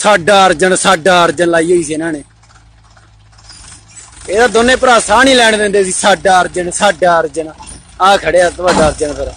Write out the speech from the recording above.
ਸਾਡਾ ਅਰਜਨ ਸਾਡਾ ਅਰਜਨ ਲਾਈ ਹੋਈ ਸੀ ਇਹਨਾਂ ਨੇ। ਇਹਦਾ ਦੋਨੇ ਭਰਾ ਸਾਹ ਨਹੀਂ ਲੈਣ ਦਿੰਦੇ ਸੀ ਸਾਡਾ ਅਰਜਨ ਸਾਡਾ ਅਰਜਨ। ਆ ਖੜਿਆ ਤੁਹਾਡਾ ਅਰਜਨ ਫਿਰ।